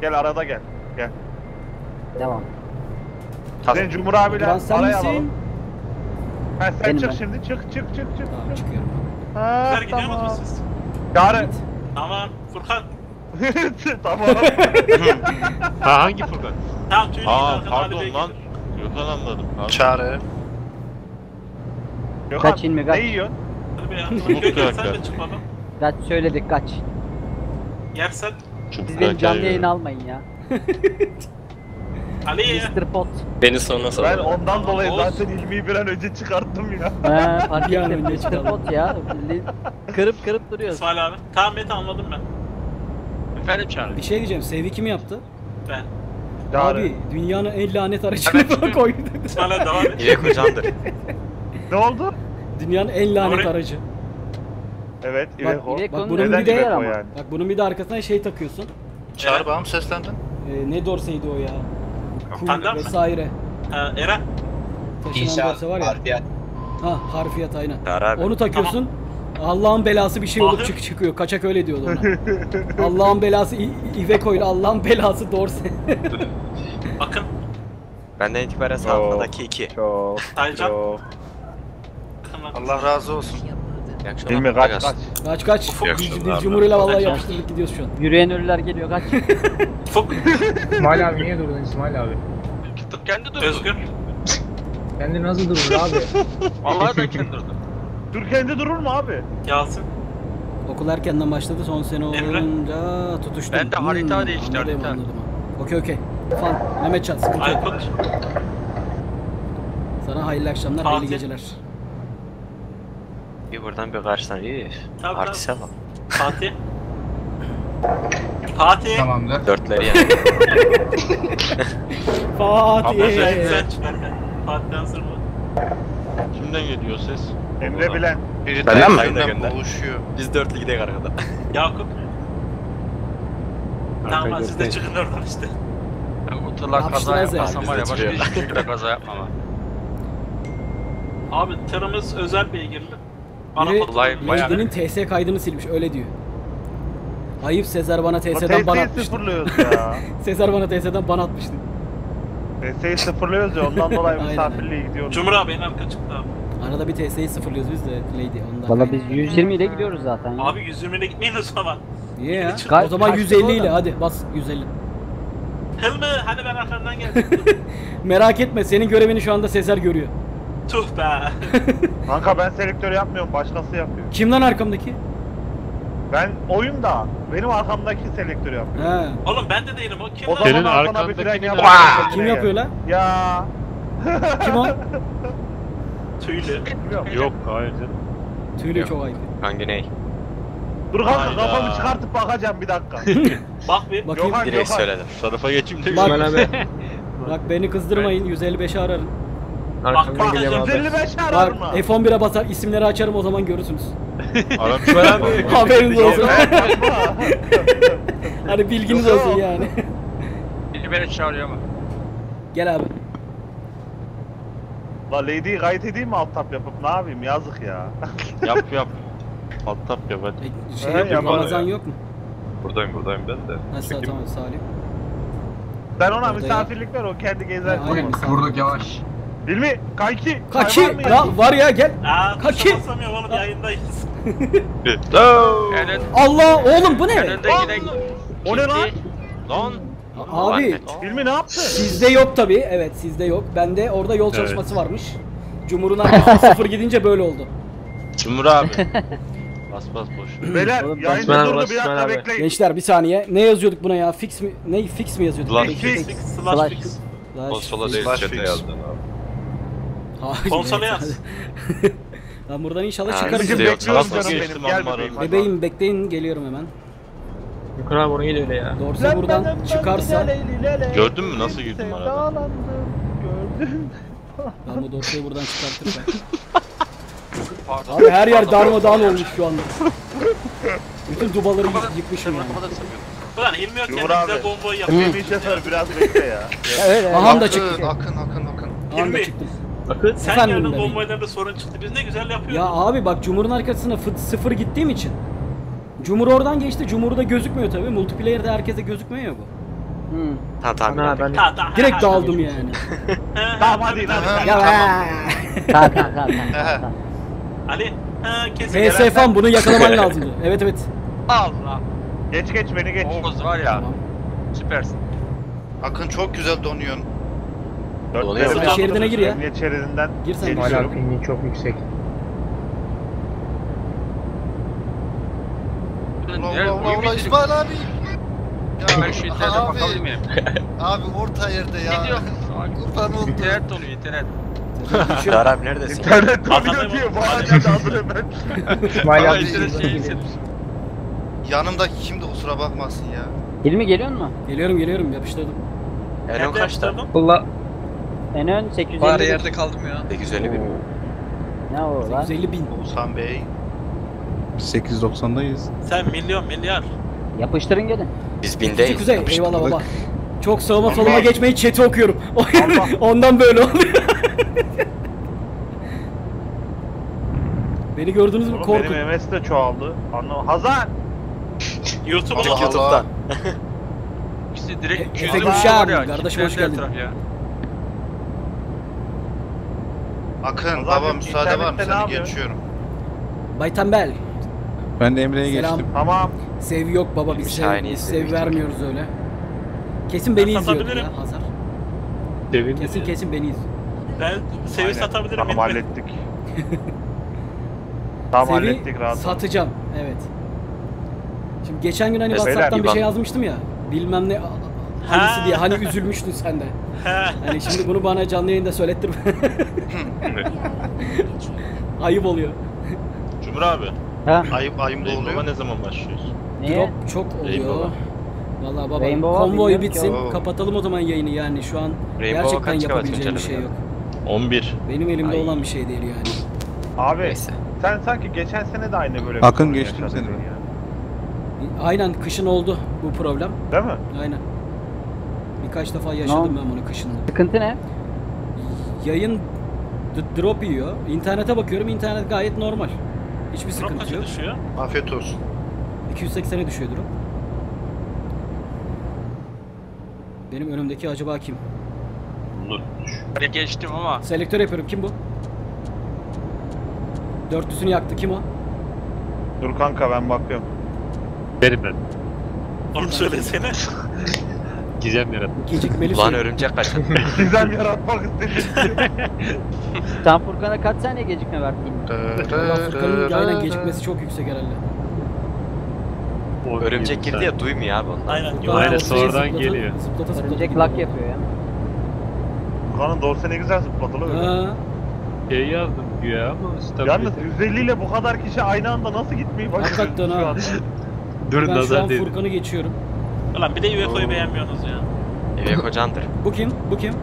Gel arada gel. Gel. Devam. Sen Cumhur abiyle Oturan sen araya misin? Ha, sen Benim çık ben. şimdi çık çık çık çık. Tamam çık. çıkıyorum. Ha, Sizler gidiyor musunuz siz? Git. Tamam. Furkan. tamam. Ha hangi Furkan? Tamam tüyleyin Aa pardon lan. Gökhan anladım. Pardon. Çağrı. Gökhan, Kaç ilmi, kaç? Ne yiyorsun? Bey Umut arkadan. Gökhan Gökhan. sen de çık baba. Kaç söyledik kaç. Yersen. Çubuk Siz benim canlı yayın almayın ya. Ali. Mr. Pot. Beni sonra sor. Ben ondan dolayı zaten ilmiyi bir an önce çıkarttım ya. He fark ettim. önce Mr. Pot ya. Kırıp kırıp duruyorsun. İsmail abi. Tamam Mete anladım ben. Efendim Çağrı. Bir şey diyeceğim. Sevi kim yaptı? Ben. Çağrı. Abi dünyanın en lanet aracını koydu. İsmail abi devam et. İlek hocamdır. Ne oldu? Dünyanın en lanet Oraya- aracı. Evet Bak. İveko- Bak Neden bunun Neden bir de İveko ama? yani? bak bunun bir de arkasına şey takıyorsun. Çağrı bana mı seslendin? Ee, ne dorseydi o ya? Pandem mi? vesaire. Ha, Eren. Taşınan dorse var ya. Ha harfiyat aynen. Abi. Onu takıyorsun. Allah'ın belası bir şey olup çık çıkıyor. Kaçak öyle diyordu ona. Allah'ın belası İ- Iveco ile Allah'ın belası Dorse. Bakın. Benden itibaren sağdaki iki. Çok Taycan. çok. Bakın. Allah razı olsun. Akşamlar. Hilmi kaç kaç. Kaç kaç. Ufuk. Dil Cumhuriyla vallahi yapıştırdık gidiyoruz şu an. Yürüyen ölüler geliyor kaç. Fuk. İsmail abi niye durdun İsmail abi? Kendi durdu. Özgür. Kendi nasıl durur abi? Vallahi da kendi durdu. Dur kendi durur mu abi? Yasin. Okul erkenden başladı son sene olunca tutuştum. Ben de harita değişti, anladım, harita. anladım. Okey okey. Fan, Mehmetcan sıkıntı yok. Aykut. Sana hayırlı akşamlar, hayırlı Fatih. geceler. Bir buradan bir karşıdan iyi. Tabii, Artise bak. Fatih. Fatih. Tamamdır. Dörtleri yani. Fatih. Sen, sen çık Erkan. Fatih hazır mı? Kimden geliyor ses? Emre Bilen. Biri Benden de mi? Gönder. buluşuyor. Biz dörtlü gidelim arkada. Yakup. Tamam siz de çıkın oradan işte. Oturlar kaza yapmasam var ya başka hiç şekilde kaza yapmama. Abi tırımız özel beygirli. Bayağı- Lezgin'in TS kaydını silmiş öyle diyor. Ayıp Sezer bana TS'den ban TS'yi atmıştı. sıfırlıyoruz ya. Sezer bana TS'den ban atmıştı. TS'yi sıfırlıyoruz ya ondan dolayı misafirliğe gidiyoruz. Cumhur abi en arka çıktı abi. Arada bir TS'yi sıfırlıyoruz biz de Lady ondan. Valla biz 120 ile gidiyoruz zaten. ya. Abi 120 ile gitmeyin o zaman. Niye ya? O zaman kaçtık 150 ile hadi bas 150. Hilmi hani ben arkandan geldim. Merak etme senin görevini şu anda Sezer görüyor. Tuh be. Kanka ben selektör yapmıyorum başkası yapıyor. Kim lan arkamdaki? Ben oyunda benim arkamdaki selektör yapıyor. He. Oğlum ben de değilim o kim O lan? Senin arkana bir arkandaki fren ne? yapar. Vaa! Kim yapıyor lan? Ya. Kim o? Tüylü. Bilmiyorum. Yok hayır canım. Tüylü çok ayıp. Hangi ney? Dur kanka Hayda. kafamı çıkartıp bakacağım bir dakika. Bak bir. Bakayım. Gökhan Direkt söyledim. Şu tarafa geçeyim de. Bak, abi. bak beni kızdırmayın 155'i ararım. Bak bak. 155 Bak arar mı? F11'e basar isimleri açarım o zaman görürsünüz. Aramış abi. Haberiniz olsun. Hani bilginiz Yok, olsun yok. yani. Biri beni çağırıyor ama. Gel abi. La Lady'yi kayıt edeyim mi alt tap yapıp ne yapayım yazık ya. yap yap. Alt tap yap hadi. E, şey He, yok mu? Ramazan ya. yok mu? Buradayım buradayım ben de. Ha sağ tamam Salim. Sen ona Orada misafirlik ver o kendi gezer. Aynen. Vurduk yavaş. Hilmi mı Ya yedin? var ya gel. Aa tuşa basamıyorum oğlum yayındayız. Allah oğlum bu ne? önünde yine O ne lan? Lan. Abi Hilmi ne yaptı? sizde yok tabi. Evet sizde yok. Bende orada yol Evet. çalışması varmış. Cumhur'un sıfır gidince böyle oldu. Cumhur abi. bas bas boş. Beyler Oğlum, yayında durdu bir dakika abi. bekleyin. Gençler bir saniye. Ne yazıyorduk buna ya? Fix mi? Ne fix mi yazıyorduk? Slash Fix, fix. fix. Slash Slash. fix. Slash Konsola fix. değil Slash chat'e fix. yazdın abi. Hayır, Konsola evet. yaz. Ben buradan inşallah Ha, çıkarım. Bizde yok, bekliyorum sana canım geçtim benim. Gel ambarı. bebeğim. Bebeğim bekleyin geliyorum hemen. Yukarı abi oraya öyle ya. Dorse buradan çıkarsa Gördün mü nasıl girdim arada? Gördüm. ben bu dorseyi buradan çıkartırım. Abi her yer darmadağın olmuş şu anda. Bütün dubaları yık- yıkmışım yani. Ulan Hilmi yokken Cumhur abi. bomboy yapıyor. Hilmi şoför biraz bekle ya. Öyle. Aha da çıktı. akın, akın, akın. Anda Hilmi. Çıktım. Sen Efendim gördün bebeğim. sorun çıktı. Biz ne güzel yapıyorduk. Ya abi bak Cumhur'un arkasına fıt sıfır gittiğim için. Cumhur oradan geçti. Cumhur'da gözükmüyor tabi. Multiplayer'de herkese gözükmüyor ya bu. Hmm. Tamam tamam. Ana ben Ta, ta, Direkt ha, dağıldım yani. ha, Tamam ha, hadi tabii, lan. tabii. ya Tamam. kalk. kalk. Ali. Ha, kesin. Fan bunu yakalaman lazımdı. Evet evet. Allah. Geç geç beni geç. Oğuz var ya. Tamam. Süpersin. Akın çok güzel donuyorsun. Dört Oluyor. devre Sen şeridine gir ya. Emniyet şeridinden Gir sen. İsmail geçiyorum. abi pingin çok yüksek. Allah? Allah Allah. İsmail abi. Ya Ben şu internete abi, bakabilir miyim? abi orta yerde ya. Kurban oldum. İnternet oluyor internet. Abi neredesin? İnternet diyor. bak- Bana geldi az evvel. İsmail abi internet şey şey insin. Yanımdaki kimdi kusura bakmasın ya. Hilmi geliyor mu? Geliyorum geliyorum yapıştırdım. Eren kaçta? Valla En ön 850. Bari yerde kaldım ya. 851 mi? Ne o lan? 150 bin. Oğuzhan Bey. 890'dayız. Sen milyon milyar. Yapıştırın gelin. Biz bindeyiz. kuzey eyvallah baba. Çok sağıma soluma geçmeyi chat'i okuyorum. Ondan böyle oluyor. Beni gördünüz mü korkun. benim MS de çoğaldı. Anlam Hazan! YouTube'da Allah Allah. YouTube'dan. İkisi direkt E- 200 Efe lira Gülşah var ya, kardeşim hoş geldin. ya. Akın Hazan baba müsaade var mı? internette ne Seni geçiyorum. Bay Tembel. Ben de Emre'ye Selam. geçtim. Tamam. Sev yok baba biz Neymiş, sev, biz sev vermiyoruz öyle. Kesin beni Ben izliyordu satabilirim. ya Hazar. Devin Kesin kesin beni izliyor. Ben sevi Aynen. satabilirim. Tamam hallettik. tamam Sevi hallettik rahat ol. satacağım. Evet. Şimdi geçen gün hani Mesela WhatsApp'tan bir şey yazmıştım ya. Bilmem ne Ha. hangisi diye hani üzülmüştün sen de. He. Hani şimdi bunu bana canlı yayında söylettirme. Ayıp oluyor. Cumhur abi. Ha? Ayıp ayıp da oluyor. ne zaman başlıyoruz? Niye? Drop çok oluyor. Rainbow'a. Vallahi baba Rainbow'a konvoy ki bitsin o. kapatalım o zaman yayını yani şu an Rainbow'a gerçekten yapabileceğim bir şey yok. güncelleme 11. Benim elimde Ay. olan bir şey değil yani. Abi Neyse. sen sanki geçen sene de aynı böyle bir Akın geçtim seni. ya. Aynen kışın oldu bu problem. Değil mi? Aynen. Birkaç defa yaşadım ben bunu kışında. Sıkıntı ne? Yayın d- drop yiyor. İnternete bakıyorum internet gayet normal. Hiçbir Drop sıkıntı yok. düşüyor? Afiyet olsun. 280'e düşüyor drop. Benim önümdeki acaba kim? Ben geçtim ama Selektör yapıyorum. Kim bu? 400'ünü yaktı. Kim o? Dur kanka ben bakıyorum. Benim ben. Onu söylesene. Gizem yarat. Gecikmeli Ulan şey. örümcek kaçın. Gizem yaratmak istedim. Sen Furkan'a kaç saniye gecikme verdin? Allah Furkan'ın aynen gecikmesi çok yüksek herhalde. Örümcek girdi ya duymuyor abi ondan. Aynen. Furkan Aynen, ortaya sonradan zıplata- geliyor. Zıplata zıplata Örümcek gidiyor. lak yapıyor ya. Kanın dorse ne güzel zıpladı lan öyle. Ha, Şey yazdım güya ama Yalnız 150 ile bu kadar kişi aynı anda nasıl gitmeyi Hakikaten şu ha. anda? Dur ben şu nazar an. Furkan'ı geçiyorum. Ulan bir de UFO'yu beğenmiyorsunuz ya. Eve kocandır. Bu kim? Bu kim?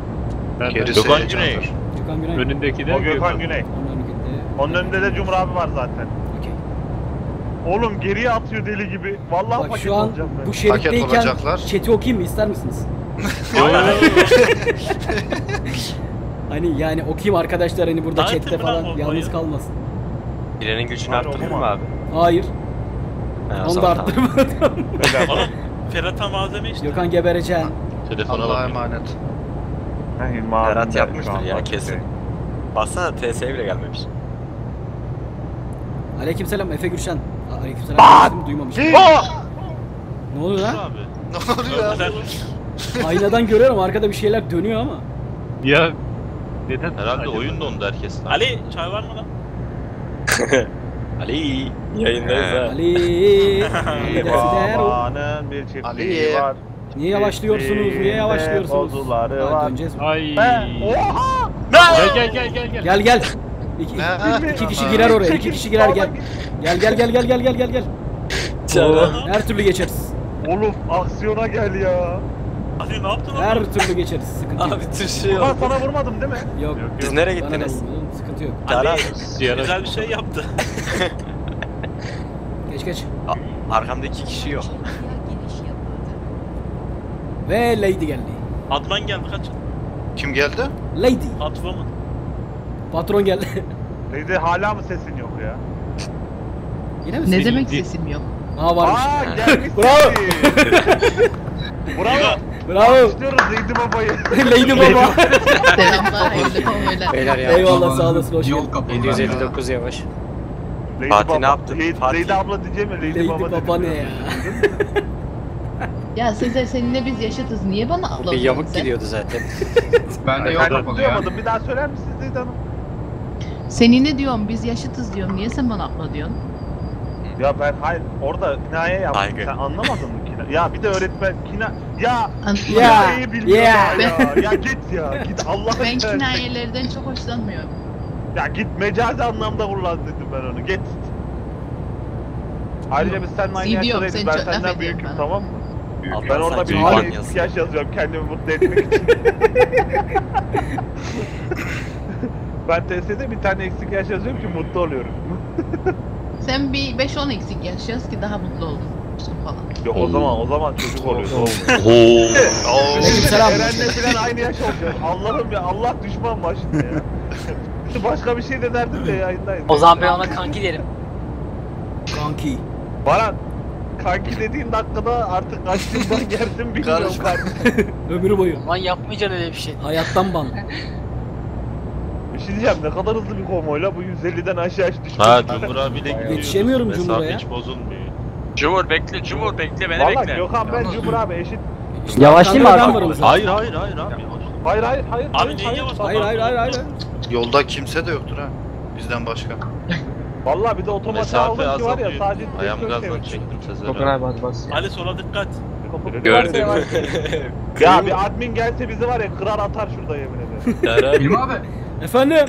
Ben de- Gerisi Gökhan heyecandır. Güney. Gökhan Günay. Önündeki de O Gökhan Güney. Onun önünde. Onun önünde de Cumhur abi var zaten. Okey. Oğlum geriye atıyor deli gibi. Vallahi Bak paket şu an olacağım ben. bu şeritteyken olacaklar. chat'i okuyayım mı ister misiniz? Hani yani okuyayım arkadaşlar hani burada Dağıtın chatte mı falan yalnız kalmasın. Birinin gücünü Hayır, arttırır olmaz. mı abi? Hayır. O Onu da zaman tamam. arttırmadım. Oğlum Ferhat'a malzeme işte. Gökhan gebereceksin. Telefona Allah'a bak. emanet. Berat yapmıştır ya kesin. Baksana TS'ye bile gelmemiş. Aleykümselam Efe Gülşen. Aa, Aleykümselam dedim, duymamış. Ne oluyor lan? Abi. Ne oluyor abi? Aynadan görüyorum arkada bir şeyler dönüyor ama. Ya neden? Herhalde oyun dondu herkes. Ali çay var mı lan? Ali yayındayız ha. Ali. Babanın bir çiftliği Ali. var. Niye yavaşlıyorsunuz? Niye yavaşlıyorsunuz? Kozuları var. döneceğiz mi? Ay. Oha! Gel gel gel gel gel. Gel gel. İki, iki kişi girer oraya. iki kişi girer gel. Gel gel gel gel gel gel gel gel. Aa, Her türlü geçeriz. Oğlum aksiyona gel ya. Ali ne yaptın Her oğlum? türlü geçeriz. Sıkıntı yok. Abi tür şey Ulan sana vurmadım değil mi? Yok. Siz nereye gittiniz? Sıkıntı yok. Abi. Güzel bir şey yaptı. Geç geç. Arkamda iki kişi yok. Ve Lady geldi. Adnan geldi kaç? Kim geldi? Lady. Atwoman. Patron geldi. Dedi hala mı sesin yok ya? Yine mi? Ne demek sesim yok? Aa varmış. Aa gelmiş. Bravo. Bravo. Bravo. İstiyoruz Lady Baba'yı. Lady Baba. Selamlar hayırlı Beyler ya. Eyvallah sağ olasın hoş geldin. 759 yavaş. Lady Fatih Baba. ne yaptın? Lady, Fatih. Lady abla diyeceğim ya Lady, Lady Baba. Baba ne ya? Ya Sezer seninle biz yaşıtız. Niye bana abla Bir diyorsun yamuk sen? gidiyordu zaten. Ben de yol kapalı ya. Bir daha söyler misiniz Lady Hanım? Seninle diyorum biz yaşıtız diyorum. Niye sen bana abla diyorsun? Ya ben hayır orada kinaye yaptım. Sen anlamadın mı? Ya bir de öğretmen kina... Ya Ya, ya. daha ya. Ya git ya. Git Allah Ben kinayelerden çok hoşlanmıyorum. Ya git mecazi anlamda kullan dedim ben onu. Git. Ayrıca biz seninle aynı yaştayız. seni Ben senden büyüküm ben. tamam mı? Ablan Ben orada bir Abi- yaş yazıyorum kendimi mutlu etmek için. ben TS'de bir tane eksik yaş yazıyorum ki mutlu oluyorum. Sen bir 5-10 eksik yaşıyoruz ki daha mutlu oldun falan. Ya o zaman o zaman çocuk oluyor. Oo. Aleykümselam. Eren'le falan aynı yaş olacağız. Allah'ım ya Allah düşman başında ya. Başka bir şey de derdim de yayındayız. O zaman ben ona kanki derim. Kanki. Bana kanki dediğin dakikada artık kaç yıldan geldim bilmiyorum Karışma. kardeşim. Ömür boyu. Lan yapmayacaksın öyle bir şey. Hayattan ban. Bir şey diyeceğim ne kadar hızlı bir konvoyla bu 150'den aşağı düştü. Ha Cumhur abiyle gidiyoruz. Yetişemiyorum Mesafe Cumhur'a ya. hiç bozulmuyor. Cumhur bekle, Cumhur bekle, beni Valla bekle. Gökhan ben Cumhur abi eşit. Yavaşlayayım mı abi? Hayır hayır hayır abi. Hayır hayır hayır. Abi hayır, niye hayır. yavaş Hayır hayır hayır hayır. Yolda kimse de yoktur ha. Bizden başka. Valla bir de otomatik Mesafe aldım ki var ya sadece Ayağım gazdan çevirdim. çektim Sezer abi. Ali sola dikkat. Gördüm. Ya bir admin gelse bizi var ya kırar atar şurada yemin ederim. Bilmem abi. Efendim.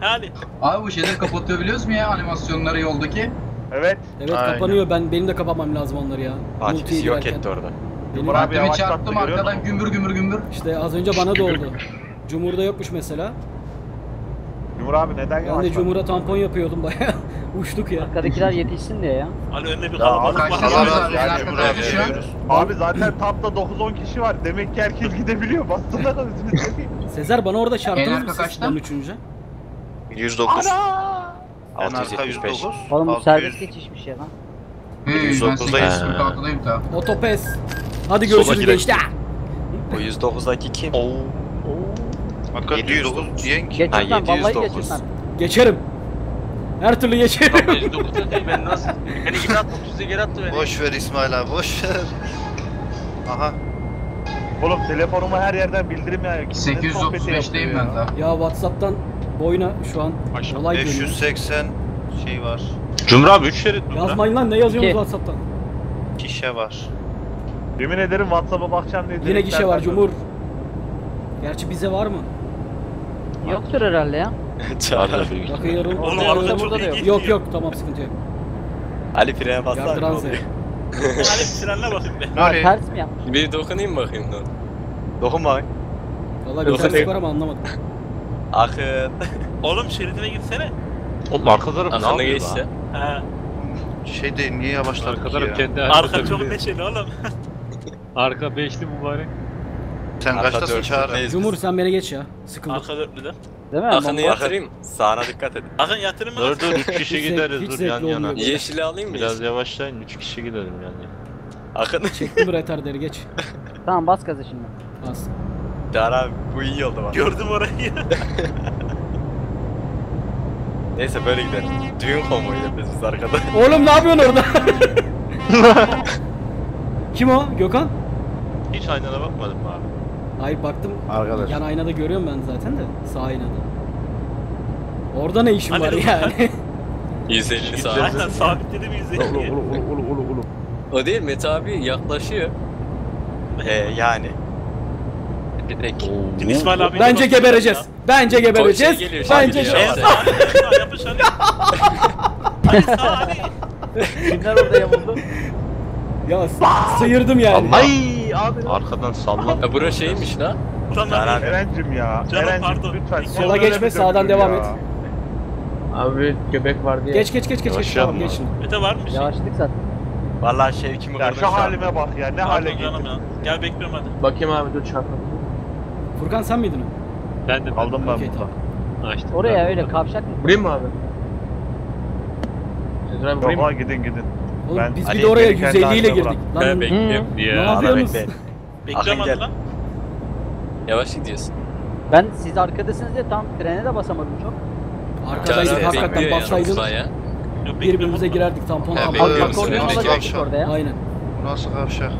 Hadi. Abi bu şeyleri kapatıyor biliyoruz mu ya animasyonları yoldaki? Evet. Evet Aynen. kapanıyor. Ben benim de kapamam lazım onları ya. Fatih bizi yok girerken. etti orada. Benim- Cumhur abi Kendimi yavaşlattı çarptım görüyor arkadan musun? gümbür gümbür gümbür. İşte az önce bana da oldu. Cumhur'da yokmuş mesela. Cumhur abi neden Ben de? Cumhur'a tampon yapıyordum baya. Uçtuk ya. Arkadakiler yetişsin diye ya. Ali önüne bir Ya kalabalık var. Kaç Allah tane razı var olsun. yani arkada abi zaten tapta 9-10 kişi var. Demek ki herkes gidebiliyor. Bassana da seveyim. Sezer bana orada çarptınız En mı arka siz kaçta? ben üçüncü? 109. En arka 675. 109. Oğlum bu 600. serbest geçişmiş ya lan. Hı, ben 109'dayız. 846'dayım ta. Otopes. Hadi görüşürüz girelim. gençler. O 109'daki kim? Hakikaten 109 diyen ki. Geç Ha, lan vallahi 709. geç lan. Geçerim. Her türlü geçerim. Bak 109'da değil ben nasıl? Beni geri attı, 30'a geri attı beni. Boş ver İsmail abi boş ver. Aha. Oğlum telefonuma her yerden bildirim ya. Kimse sohbeti 835'teyim yapıyor ben ya. ta. ya Whatsapp'tan boyuna şu an olay dönüyor. 580 şey var. Cumhur abi 3 şerit mi? Yazmayın lan ne yazıyorsunuz İki. Whatsapp'tan? Kişe var. Yemin ederim Whatsapp'a bakacağım diye. Yine direkt gişe var senden Cumhur. Gerçi bize var mı? Yoktur herhalde ya. Çağrı. Bakıyorum. Oğlum arada burada çok da iyi yok. gidiyor. Yok yok tamam sıkıntı yok. Ali frene bassana. Yardıran seni. Ali frenle bakayım be. Oluyor? ters mi yapmış? Bir dokunayım bakayım lan. Dokunma. Valla bir Yok, terslik yok. var ama anlamadım. Akın. Oğlum şeridine gitsene. Oğlum arka taraf ne yapıyor geçti. lan? He. Şey de niye yavaşladık Arka ki taraf kendi Arka çok biliyor. neşeli oğlum. Arka beşli mübarek. Sen Arka kaçtasın dörtlü. Çağrı? Neyiz Cumhur sen beni geç ya. Sıkıldım. Arka dörtlüde. Değil mi? Akın'ı Bomba- yatırayım. Sağına dikkat edin. Akın yatırım mı? Dur dur 3 kişi Hiç zevk- gideriz hiç dur zevkli yan yana. olmuyor. Yeşili alayım mı? Biraz yavaşlayın 3 kişi gidelim yani. Akın. Çektim retarderi geç. Tamam bas gazı şimdi. Bas. Abi bu iyi oldu bak. Gördüm orayı. Neyse böyle gidelim. Düğün konvoyu yapıyoruz biz arkada. Oğlum ne yapıyorsun orada? Kim o? Gökhan? Hiç aynana bakmadın mı abi? Hayır baktım. Arkadaş. Yan aynada görüyorum ben zaten de. Sağ aynada. Orada ne işin Hadi var yani? 150 saat. Aynen sabitledi mi izleyiciye? O değil Mete abi yaklaşıyor. Ee yani. Direkt. Şimdi İsmail abi. Bence gebereceğiz. Bence gebereceğiz. Şey geliyor, şey Bence geliyor. En gebereceğiz. sağ yapış sağ Ali. Kimler orada yamuldu? Ya sıyırdım yani. Ay abi. Arkadan sallan. Ya bura şeymiş la. Abi. Eren'cim ya. Canım, Eren'cim pardon. lütfen. Sola geçme, sağdan devam et. Abi göbek var diye. Geç geç geç geç geç. Yavaşlayalım Tamam geç mı? şimdi. Mete var mı bir şey? Yavaşladık zaten. Vallahi şey kimi Ya şu halime bak ya ne hale ya. Gel bekliyorum hadi. Bakayım abi dur çarpma. Furkan sen miydin o? Ben de Aldım ben Okey, burada. tamam. Oraya ben öyle burada. kavşak mı? Vurayım mı abi? Sezer abi vurayım Baba gidin gidin. Oğlum Ben- biz Ali bir de oraya kendi 150 ile girdik. bırak. Ben Lan bekliyorum. ne Ya, yapıyorsunuz? bekle. Bekleyemedi gel. lan. Yavaş gidiyorsun. Ben siz arkadasınız diye tam frene de basamadım çok. Arkadaydık Caner hakikaten bekliyor bassaydın. Yok, birbirimize bekliyorum. girerdik tampon He, bekliyorum. Bak Bekliyorum, Bekliyorum. orada ya. Aynen. Bu nasıl kavşak?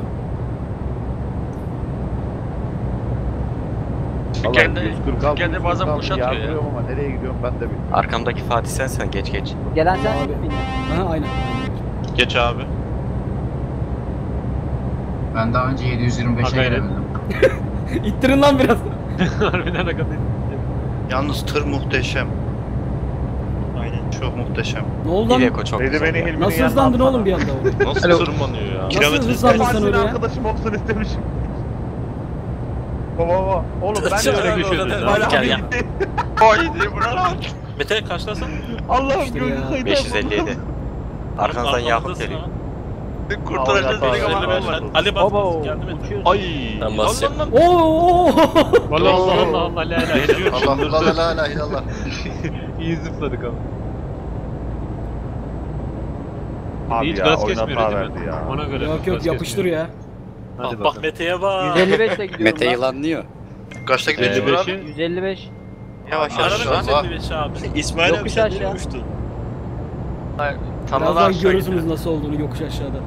Kendi, 146, kendi bazen 146 boşaltıyor ya. yardırıyorum ama nereye gidiyorum ben de bilmiyorum. Arkamdaki Fatih sensen geç geç. Gelen sen mi? Aha, aynen. Geç abi. Ben daha önce 725'e Aga, gelemedim. İttirin lan biraz. Harbiden kadar. Yalnız tır muhteşem. Aynen. Çok muhteşem. Ne oldu lan? Çok Dedi güzel beni ya. Hilmi'nin Nasıl yanına hızlandın atma. oğlum bir anda? Nasıl tırmanıyor ya? Nasıl hızlandın sen Partinin oraya? arkadaşım olsun istemişim. Baba baba. Oğlum ben de öyle. Hala Gel gitti. Haydi bırak. Mete kaçtasın? Allah'ım İşte gönlü ya. kaydı. 557. Arkanızdan Yakup geliyor. Kurtaracağız dedik ama. Ali Baba bas et. uçuyorsun. Ay. Ben basacağım. Lan lan lan. Oo! Valla Allah Allah Allah la ilahe illallah. Allah Allah la ilahe illallah. İyi zıpladık ama. Abi Hiç ya gaz kesmiyor değil mi? Ona göre. yok yok yapıştır ya. Hadi Bak bak bakalım. Mete'ye bak. 155 ile gidiyorum Mete lan. yılanlıyor. Kaçta gidiyor Cumhur abi? 55'i 155. Yavaş yavaş. Aranın Allah. 155 abi. İsmail Yokuş aşağı. Birazdan görürsünüz nasıl olduğunu yokuş aşağıda.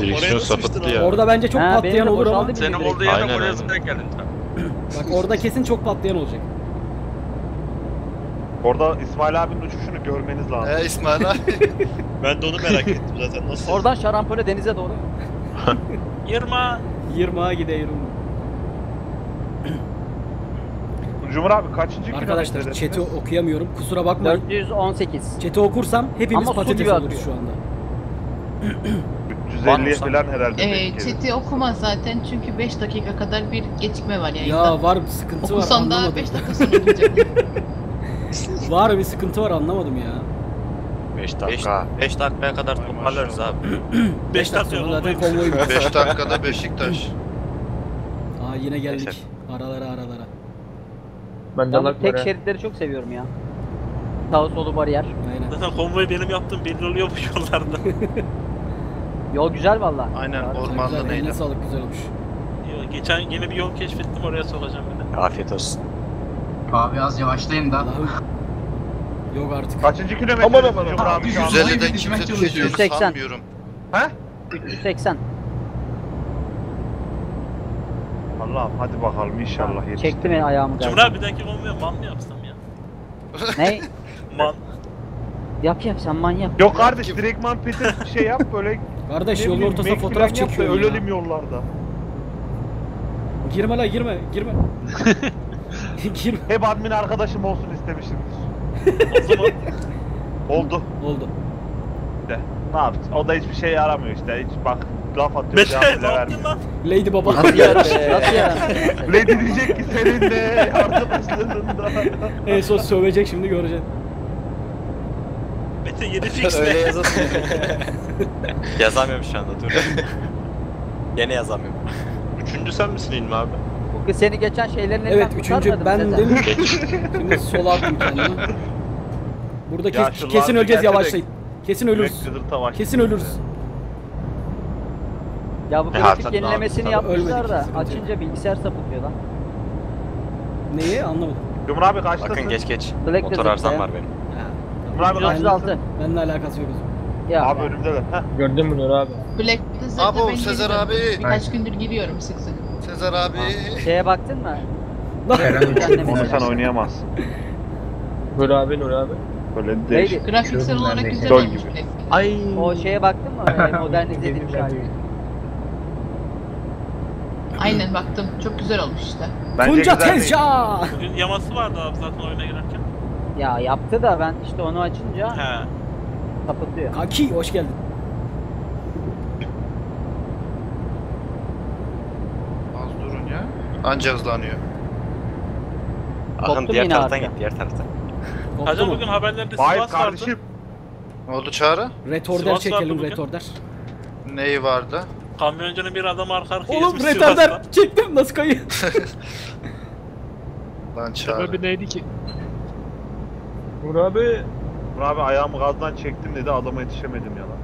Direksiyon sapıttı ya. Orada bence çok Ha, benim patlayan de olur ama boşaldı Senin direkt. olduğu yerden Aynen, oraya aynen. zıplayarak geldin bak orada kesin çok patlayan olacak. Orada İsmail abinin uçuşunu görmeniz lazım. He İsmail abi. Ben de onu merak ettim zaten. Nasıl? Oradan şarampole denize doğru. Yırma. 20'a gidiyorum. Cumhur abi kaçıncı Arkadaşlar kilometredesiniz? chat'i okuyamıyorum. Kusura bakmayın. 418. Chat'i okursam hepimiz Ama su patates gibi oluruz akıyor. şu anda. 350'ye falan herhalde denk Ee, gelir. chat'i okuma zaten çünkü 5 dakika kadar bir gecikme var yayında. Ya var bir sıkıntı var Okusan da anlamadım. 5 dakika sonra olacak. Var bir sıkıntı var anlamadım ya. 5 dakika. 5 dakikaya kadar toparlarız abi. 5 dakika sonra zaten konvoy bitiyor. 5 dakikada Beşiktaş. Aa yine geldik. Neyse. Aralara aralara. Ben de bu tek şeritleri çok seviyorum ya. Sağ solu bariyer. Aynen. Zaten konvoy benim yaptığım belli oluyormuş yollarda. Yol güzel valla. Aynen ormanda eline neydi? sağlık güzel olmuş. Yo, Geçen yeni bir yol keşfettim oraya sokacağım bir de. Afiyet olsun. Abi az yavaşlayın da. Yok artık. Kaçıncı kilometre? Aman Cumhur abi şu an? 150'den Abi, kimse düşeceğini 180. sanmıyorum. 380. Allah'ım hadi bakalım inşallah yetiştir. Çekti mi ayağımı Cumhur galiba. abi bir dahaki konvoya man mı yapsam ya? ne? Man. Yap yap sen manyak. Yok kardeş direktman peti şey yap böyle Kardeş yolun ortasına fotoğraf yap çekiyor ya. Ölelim yollarda. Girme la girme girme. girme. Hep admin arkadaşım olsun istemişimdir. O zaman Oldu. Oldu. De. Ne yaptı? O da hiçbir şey yaramıyor işte. Hiç bak laf atıyor Mete cevap ne bile yaptın vermiyor. lan? Lady Baba. Nasıl yarar? Nasıl yarar? Ne diyecek ki senin de arkadaşlarında. en son sövecek şimdi göreceksin. Mete yedi fix Öyle ne? yazasın. Yazamıyorum şu anda dur. Gene yazamıyorum. Üçüncü sen misin İlmi abi? Bu kız seni geçen şeylerin elinden Evet üçüncü kurtarmadı mı ben Sezer? dedim. Şimdi sola attım kendimi. Burada kes- kesin öleceğiz gelse de- yavaşlayın. Kesin ölürüz. Direkt. Kesin ölürüz. Ya bu Ya grafik tabii, yenilemesini yapmışlar da açınca bilgisayar sapıtıyor lan. Neyi anlamadım. Cumhur abi kaçtasın? Bakın geç geç. Black Motor Desert ya. var benim. Cumhur abi kaçtasın? 136. Benimle alakası yok. o zaman. Ya. Abi önümdeler. Heh. Gördün mü Nur abi? Black Desert'ta Abo, ben Sezer giriyorum. abi. Birkaç gündür giriyorum sık sık. Sezer abi. Şeye baktın mı? Eren Onu sen oynayamazsın. Nur abi Nur abi. Böyle değişik. Grafiksel olarak güzel Dol olmuş gibi. Ay. O şeye baktın mı? Ee, Modernize edilmiş hali. Aynen baktım. Çok güzel olmuş işte. Bence Tunca güzel değil. Tezca. Bugün yaması vardı abi zaten oyuna girerken. Ya yaptı da ben işte onu açınca He. kapatıyor. Kaki hoş geldin. Az durun ya. Anca hızlanıyor. Akın Koptum diğer yine taraftan arka. git diğer taraftan. Mu? bugün haberlerde Hayır Sivas vardı. kardeşim. Ne oldu Çağrı? Retorder Sivas çekelim vardı bugün. retorder. Neyi vardı? Kamyoncunun bir adamı arka arkaya Oğlum ezmiş retorder Sivas'ta. çektim nasıl kayıyor? Lan Çağrı. Sebebi neydi ki? Nur abi. Cumhur abi ayağımı gazdan çektim dedi adama yetişemedim ya lan.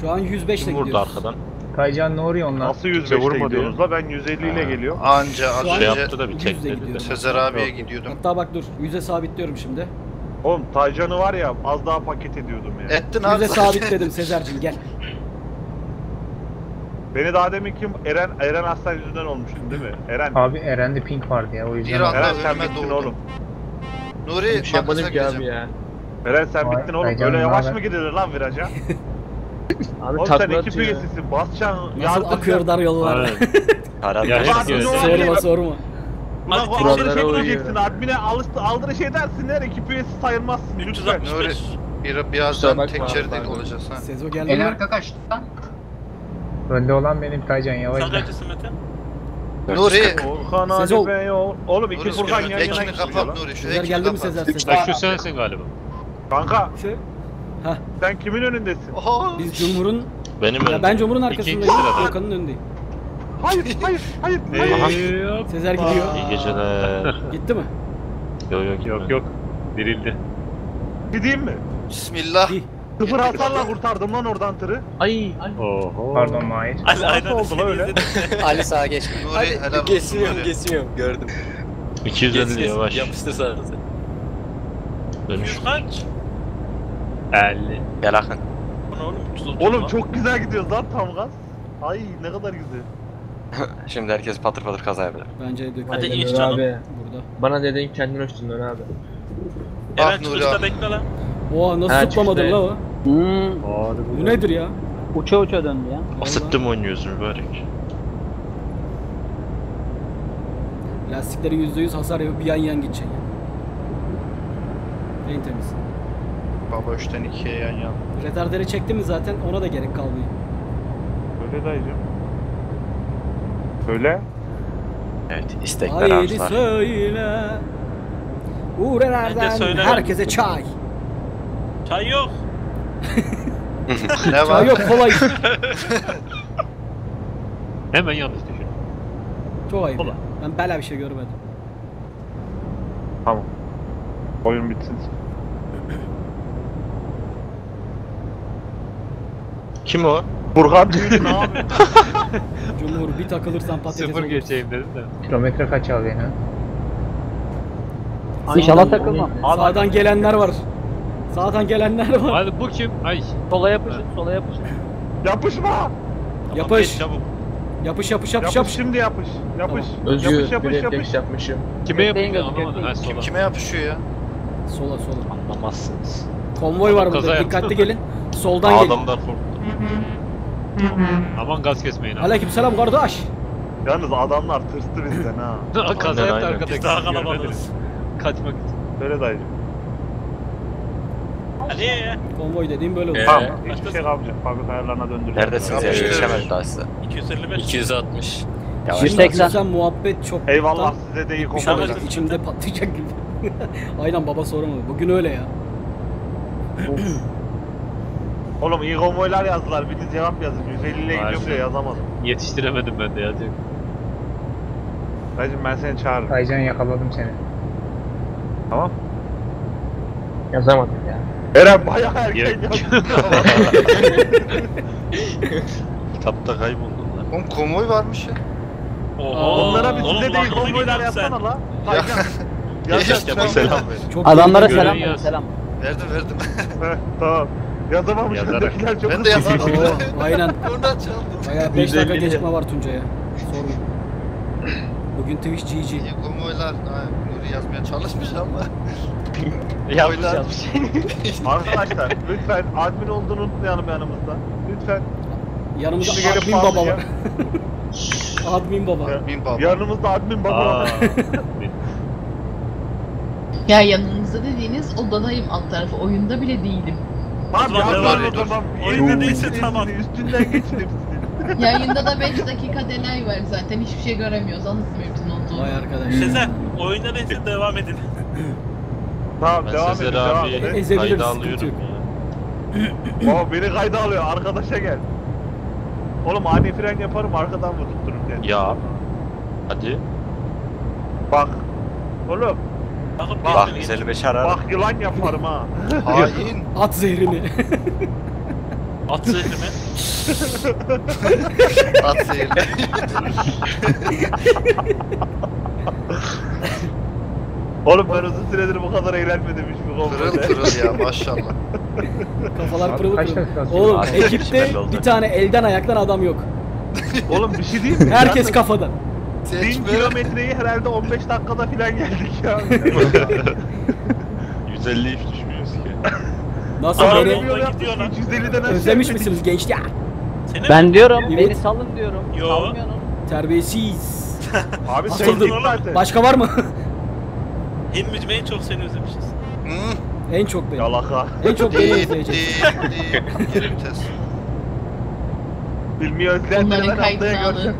Şu an 105 ile Kim vurdu gidiyoruz. arkadan? Taycan ne oluyor onlar? Nasıl 105'te vurma gidiyorsunuz la ben 150 ile geliyorum. Anca az Şu an- Şey önce yaptı da bir Yüzle gidiyorum. Sezer abiye gidiyordum. Hatta bak dur. Yüze sabitliyorum şimdi. Oğlum Taycan'ı var ya az daha paket ediyordum ya. Ettin abi. Yüze sabitledim Sezer'cim gel. Beni daha demin kim Eren Eren Aslan yüzünden olmuştun değil mi? Eren. Abi Eren'de pink vardı ya o yüzden. Bir anda Eren sen bittin oğlum. Nuri Bir şey yapmadım ki abi ya. Eren sen Vay, bittin oğlum. Taycan Böyle ne yavaş haber? mı gidilir lan viraja? Abi oğlum sen takla ekip atıyor. üyesisin. Basacaksın. Nasıl yardıracaksın. akıyor dar yollar. Karar Ya ver. şimdi ne oluyor? sorma sorma. Ulan Hadi aldırış Kurallara etmeyeceksin. uyuyorum. Admine alıştı, aldırış edersinler. Ekip üyesi sayılmazsın. Lütfen. 365. Bir, birazdan bakma tek abi, şerit pardon. olacağız ha. Sezo geldi En mi? arka kaçtı lan? Önde olan benim Taycan Sen yavaş. kaçısın Mete? Nuri. Orhan Sezo. Ali Bey o- Oğlum iki Nuri Furkan yan yana ekini gidiyor kapat lan. Nuri. Şu Sezer ekini geldi mi kapat. Sezer? Sezer. Şu sensin galiba. Kanka Şey, sen kimin önündesin? Oha. Biz Cumhur'un... Benim Ya önüm. ben Cumhur'un arkasındayım. Volkan'ın önündeyim. Hayır, hayır, hayır. hayır. Sezer gidiyor. İyi geceler. Gitti mi? yok yok yok yok. Dirildi. Gideyim mi? Bismillah. Sıfır hasarla kurtardım lan oradan tırı. Oho. Pardon Mahir. Ali Nasıl aynen oldu lan öyle? Ali sağa helal olsun Nuri. geçmiyorum gördüm. 250 yavaş. Yapıştır sadece. Dönüş. 100 kaç? 50. Gel Akın. Oğlum 330 Oğlum çok güzel gidiyoruz lan tam gaz. Ay ne kadar güzel. Şimdi herkes patır patır kaza yapacak. Bence de Hadi Aynen iç canım. abi. burada. Bana dedin kendin ölçtün Nuri abi. Eren Ah Nuri çıkışta abi. bekle lan. Oha nasıl Ha, zıplamadın çıktı. la o? Hmm, Bu nedir ya? uça uça döndü ya. Asıttım oynuyorsun mübarek. Lastikleri %100 hasar yapıp yan yan gidecek. En temiz. Baba 3'ten 2'ye yan yan. Retarderi çekti mi zaten ona da gerek kalmıyor. Öyle dayıcım. Söyle. Evet istekler Haydi arzular. söyle. Uğur Erer'den herkese çay. Çay yok. Ne var? Çay yok kolay. Hemen yanlış düşün. Çok ayıp. Kolay. Ben bela bir şey görmedim. Tamam. Oyun bitsin. Kim o? Yapıyor? Cumhur bir takılırsan patates olur. dedim de. Kilometre kaç abi yine? İnşallah takılmam. Sağdan gelenler var. Sağdan gelenler var. Hadi bu kim? Ay. Sola yapışın, sola yapışın. Yapışma. Yapış. Geç çabuk. Yapış yapış yapış Yapış yapış. şimdi yapış. Yapış. Özgür Yapış yapış yapış. refleks yapmışım. Kime gözü, anlamadım. Ha sola. Kime yapışıyor ya? Sola sola. Anlamazsınız. Konvoy var burada. Dikkatli gelin. Soldan gelin. Adamlar korktu. Aman gaz kesmeyin ha. Aleykümselam kardeş. Yalnız adamlar tırstı bizden ha. Kaza yaptı arkadaki. Biz daha kalabalığız. Kaçmak için. Söyle dayıcım. Ya. Konvoy dediğim böyle olur. Ee, Tamam. Hiçbir şey kalmayacak. Fabrika ayarlarına döndüreceğiz. Neredesiniz ya? Yapıştır. Yetişemedik daha size. 255. 260. Yavaş. Şimdi 180. sen muhabbet çok. Eyvallah size de iyi şey komutanlar. olacak, içimde patlayacak gibi. Aynen baba soramadı. Bugün öyle ya. Oğlum iyi konvoylar yazdılar. Bir de cevap yazın. 150 ile gidiyorum diye yazamadım. Yetiştiremedim ben de yazacak. Dayıcım ben seni çağırırım. Taycan yakaladım seni. Tamam. Yazamadım ya. Eren bayağı erken Yok. yazdın. Kitapta kayboldun lan. Oğlum konvoy varmış ya. Oho. Onlara bir size de iyi akıllı konvoylar yazsana la. Taycan. Yaz. Kemal sen- selam ver. Çok Adamlara selam verin, selam. Verdim verdim. Tamam. Yazamamış. Yazarak. çok Ben de yazamadım. Oo, aynen. Oradan çaldım. Bayağı 5 dakika Güzel. gecikme var Tuncay'a. Sorma. Bugün Twitch GG. İyi konvoylar. Ha, Nuri yazmaya çalışmış ama. Yazmış Konvoylar- yazmış. Arkadaşlar lütfen admin olduğunu unutmayalım yanımızda. Lütfen. Yanımızda Şimdi gelip admin baba bağlayacağım. var. admin baba. Ya. Bin baba. Yanımızda admin baba Aa. var. Ya yanınızda dediğiniz odadayım alt tarafı. Oyunda bile değilim. Tamam Tamam, ya devam o et. Elini değilse tamam. Üstünden geçin hepsini. Yayında da 5 dakika delay var zaten. Hiçbir şey göremiyoruz. Anlatayım hepsinin olduğunu. Vay arkadaş. Sezer, oyunda neyse devam edin. Tamam Ben devam edin devam abi edin. Ezebilir, kayda sıkıntı alıyorum yok. ya. Baba beni kayda alıyor arkadaşa gel. Oğlum ani fren yaparım arkadan mı tuttururum diye. Ya. Hadi. Bak. Oğlum Bakıp Bak geçmeni 155 arar. bak yılan yaparım ha. Hain. At zehrini. At zehri mi? At zehirli. Oğlum ben uzun süredir bu kadar eğlenmedim hiçbir Pırıl konuda. pırıl ya maşallah. Kafalar pırıl pırıl. Oğlum ekipte bir tane elden ayaktan adam yok. Oğlum bir şey diyeyim mi? Herkes kafadan. 1000 Seçme. kilometreyi herhalde 15 dakikada falan geldik ya. 150 hiç düşmüyoruz ki. Nasıl Aa, beni yolda gidiyor lan. 250'den aşağı özlemiş misiniz gençler? Seni? Ben diyorum Evet. beni salın diyorum. Yo. Salmıyorsun. Terbiyesiz. Abi Asıldım. sevdik zaten. Başka var mı? Hilmi'cim en çok seni özlemişiz. Hı. en çok beni. Yalaka. En çok beni Değil, özleyecek. değil, değil. Geri vites. Filmi özleyenleri Bunların ben haftaya kaydını alın.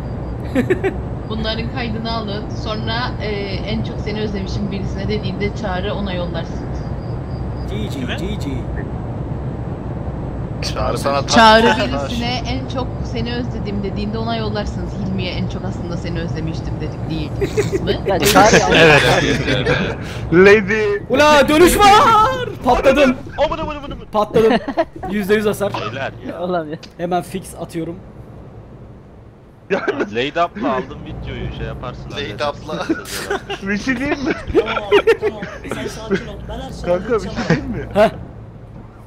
Bunların kaydını alın. Sonra e, en çok seni özlemişim birisine dediğinde çağrı ona yollarsınız. GG Kime? GG. Çağrı sana Çağrı birisine en çok seni özledim dediğinde ona yollarsınız. Hilmi'ye en çok aslında seni özlemiştim dedik diye kısmı. Ya çağır ya. Evet. Lady. Ula dönüş var! Patladım. Aman aman aman aman. Patladım. %100 hasar. Beyler ya. Ya. Hemen fix atıyorum. Laid up'la aldım videoyu şey yaparsın. Laid up'la. Bir şey diyeyim mi? Tamam tamam sen sakin ol. Ben her şeyi Kanka bir şey diyeyim mi? Heh.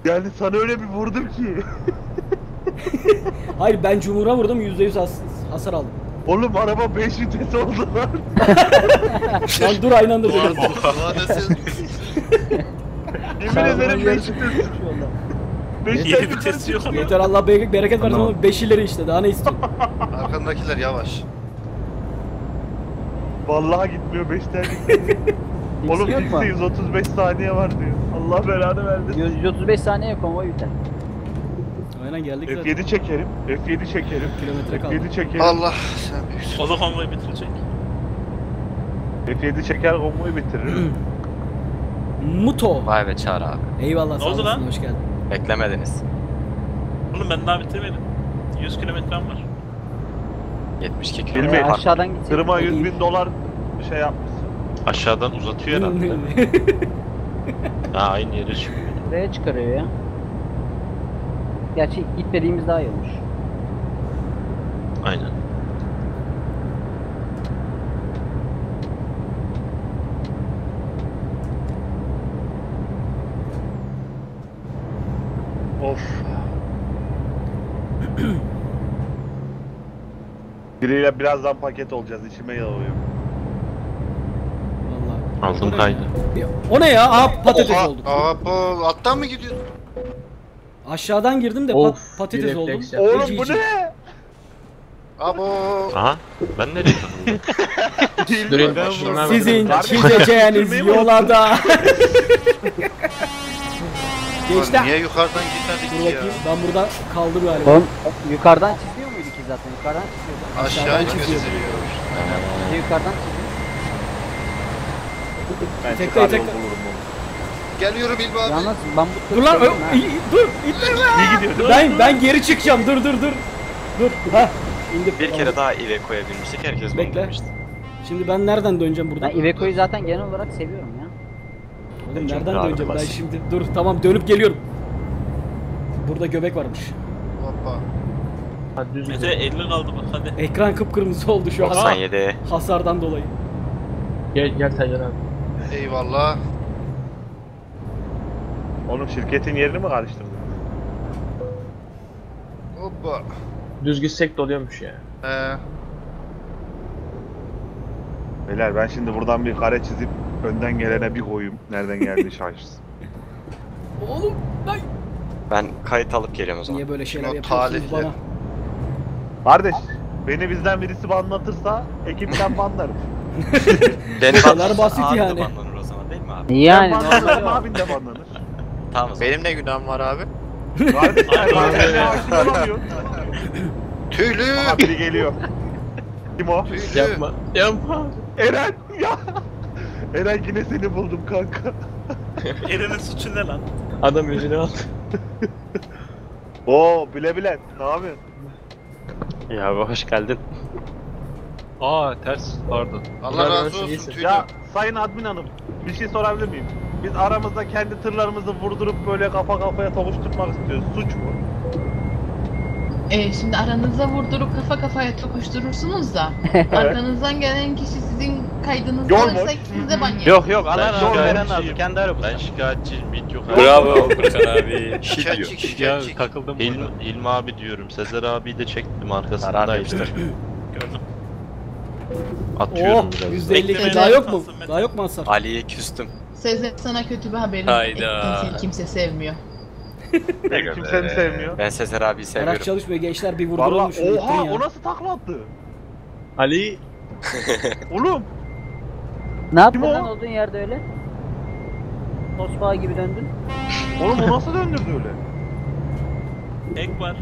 Yani sana öyle bir vurdum ki. Hayır ben Cumhur'a vurdum %100 has hasar aldım. Oğlum araba 5 vites oldu lan. Lan dur aynı anda doğa desin. Yemin ederim olun, 5 yarışı- vites. Yeter, İyi vites yok ama. yeter Allah be- bereket versin ama 5 ileri işte daha ne istiyorsun? Arkandakiler yavaş. Vallahi gitmiyor 5'ten gitmiyor. Oğlum yok mu? Fix'te 135 saniye var diyor. Allah belanı versin. 135 saniye konvoy biter. Aynen geldik zaten. F7 çekerim. F7 çekerim. Kilometre kaldı. F7 çekerim. Allah sen büyüksün. O da konvoyu bitirecek. F7 çeker konvoyu bitiririm. Muto. Vay be Çağrı abi. Eyvallah Ne sağ oldu olasın lan? hoş geldin. Beklemediniz. Oğlum ben daha bitirmedim. 100 kilometrem var. 72 Bilmiyorum. kilometre Ee, fark. aşağıdan. Tırma o 100 değil. bin dolar şey yapmışsın. Aşağıdan uzatıyor herhalde. ha aynı yere çıkıyor. Buraya çıkarıyor ya. Gerçi gitmediğimiz daha iyi olmuş. Aynen. Biriyle birazdan paket olacağız. içime yağıyor. Vallahi. Aldım kaydı. O ne ya? Aha patates Oha, olduk. Aa, bu alttan mı gidiyor? Aşağıdan girdim de pat- Of, patates bir oldum. refleks Ve Oğlum bu ne? Abo. Aha. Ben nereye takıldım? Durayım. Ben Şunlar vurdum. Sizin çizeceğiniz sürmeyi mi yola da. Geçti. Niye yukarıdan Dur gitmedik ya? bakayım ben burada kaldım galiba. Oğlum yukarıdan ki zaten? Yukarıdan çiziyordu. Aşağı çiziyor. Bir yukarıdan çiziyor. Ben Tekrar, bulurum onu. Geliyorum İlmi abi. Yalnız ben bu Dur lan ö- dur ittirme. İyi gidiyor değil mi? Ben ben geri çıkacağım. Dur dur dur. Dur. Ha. İndim. Bir kere daha Iveco'ya binmiştik. Herkes bunu Bekle. demişti. Şimdi ben nereden döneceğim buradan? Ben Iveco'yu zaten genel olarak seviyorum ya. Oğlum Çok nereden rahat döneceğim ben bas. şimdi? Dur tamam dönüp geliyorum. Burada göbek varmış. Hoppa. Hadi düz Mete gidelim. 50 kaldı bak hadi. Ekran kıpkırmızı oldu şu an 97. hasardan dolayı. Gel gel Tayyar abi. Eyvallah. Oğlum şirketin yerini mi karıştırdın? Hoppa. Düz gitsek de oluyormuş ya. Ee, Beyler ben şimdi buradan bir kare çizip önden gelene bir koyayım. Nereden geldiği şaşırsın. Oğlum ay. Ben kayıt alıp geliyorum o zaman. Niye böyle şeyler o yapıyorsunuz talihli. bana? Kardeş beni bizden birisi anlatırsa ekipten banlarım. Beni banlarsan basit abi de yani. banlanır o zaman değil mi abi? Yani ben abin de banlanır. Tamam o zaman. benim ne günahım var abi? Kardeş sen bazen hakim olamıyorsun. Tüylü. Aha biri geliyor. Kim o? Tüylü. Yapma. Yapma. Eren ya. Eren yine seni buldum kanka. Eren'in suçu ne lan? Adam yüzünü aldı. Oo bile bile ne yapıyorsun? Ya abi hoş geldin. Aa ters pardon. Allah razı olsun iyisin. Tüylü. Ya sayın admin hanım bir şey sorabilir miyim? Biz aramızda kendi tırlarımızı vurdurup böyle kafa kafaya tokuşturmak istiyoruz. Suç mu? E, şimdi aranıza vurdurup kafa kafaya tokuşturursunuz da arkanızdan gelen kişi sizin kaydınızı Yol alırsa boş. ikiniz de banyo. Yok yok Ben alan veren şikayetçiyim. lazım kendi arabası. Ben şikayetçiyim. Bit yok. Bravo Furkan abi. Şikayetçi şikayetçi. takıldım Hilmi, Hilmi abi diyorum. Sezer abi de çektim Zarar arkasındaydı. Gördüm. Atıyorum Oh biraz. %52 Beklemeler daha yok mu? Daha yok mu hasar? Ali'ye küstüm. Sezer sana kötü bir haberim. Hayda. Seni kimse sevmiyor. Beni kimse mi sevmiyor? Ben Sezer abiyi Araç seviyorum. çalışmıyor gençler bir Valla vurdurulmuş. Gittin oha o nasıl takla attı? Ali Oğlum Ne yaptın Kim o? lan olduğun yerde öyle? Tosbağa gibi döndün. oğlum o nasıl döndürdü öyle? Ek var.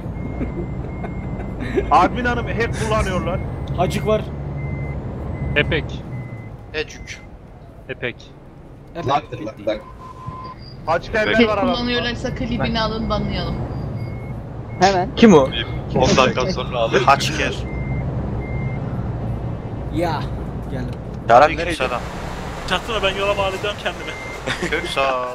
Admin hanım hack kullanıyorlar. Hacık var. Epek. Ecük. Epek. Laktır lak lak. Haçkerler Tek var aramızda. kullanıyorlarsa klibini alın banlayalım. Hemen. kim o? 10 dakika sonra alır. Haçker. Ya. Geldim. Yaran nereye Selam. Çaktırma ben yola bağlayacağım kendimi. Köksal.